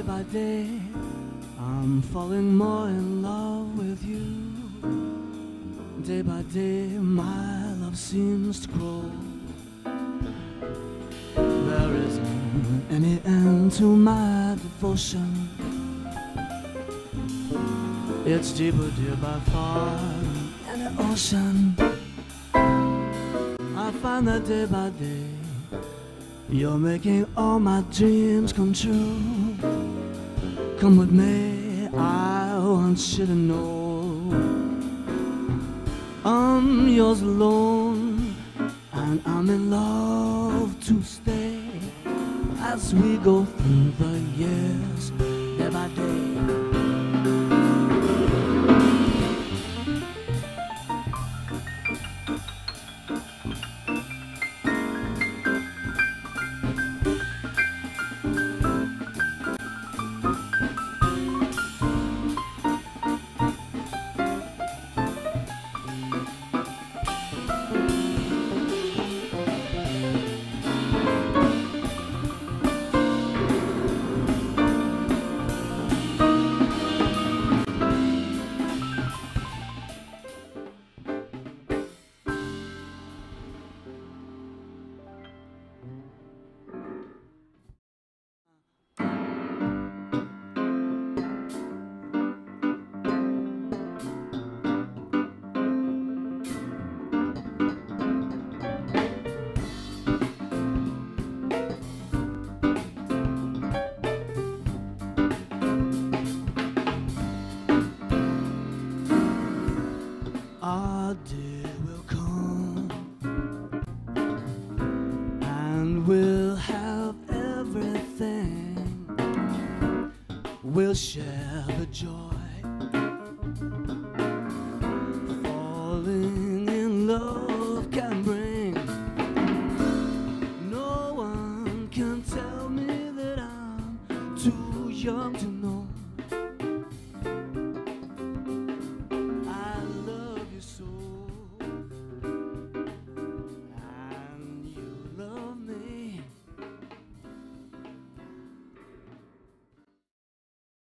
Day by day, I'm falling more in love with you. Day by day, my love seems to grow. There isn't any end to my devotion. It's deeper, dear, by far than the ocean. I find that day by day, you're making all my dreams come true. Come with me, I want you to know. I'm yours alone, and I'm in love to stay as we go through the years, day by day. We'll share the joy falling in love can bring. No one can tell me that I'm too young to know.